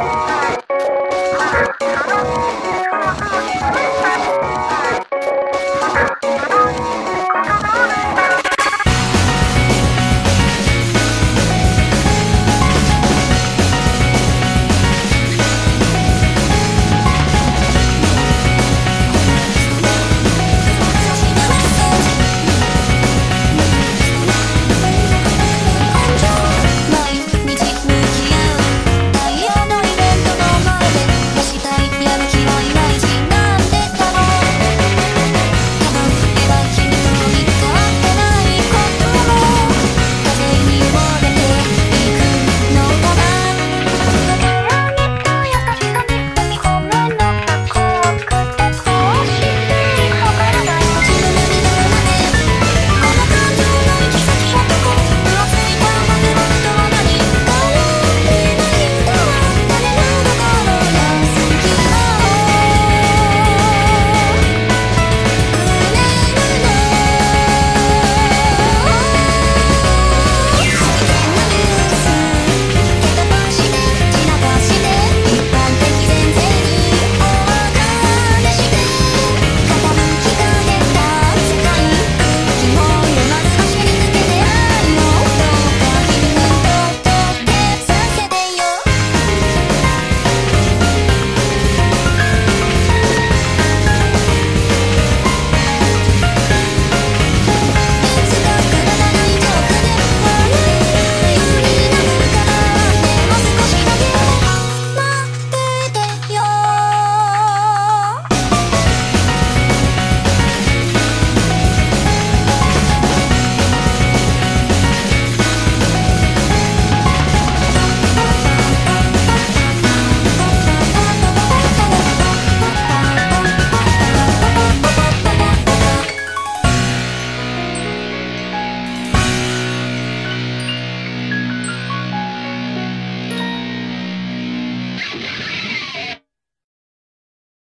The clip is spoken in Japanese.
あ